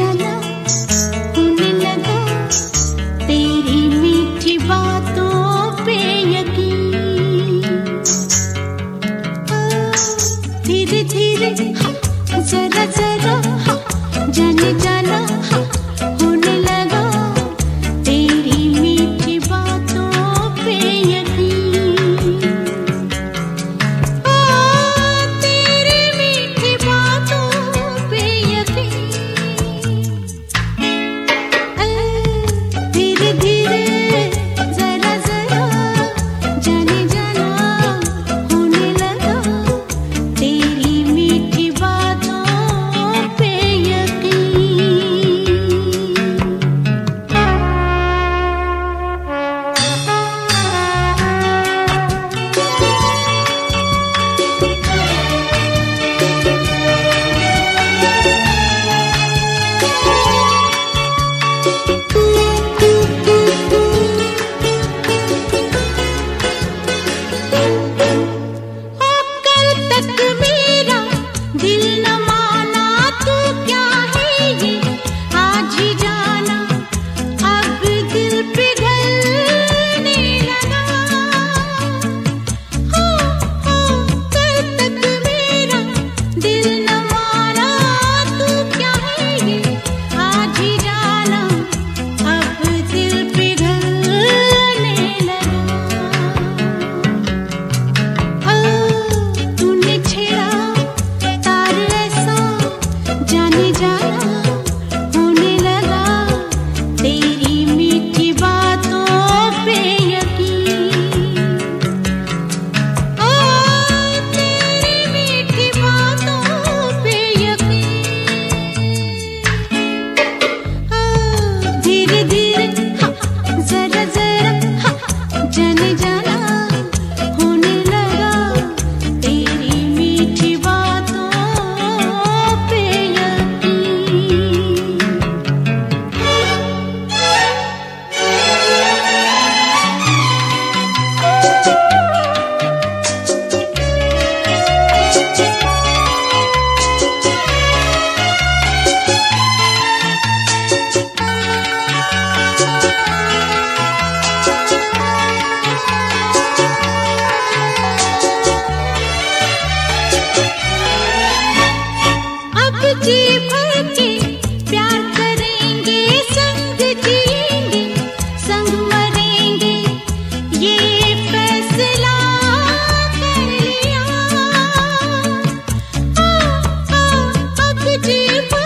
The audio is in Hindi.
जला मीठी बातों पे धीरे धीरे जरा जरा जाने जाना हाँ You.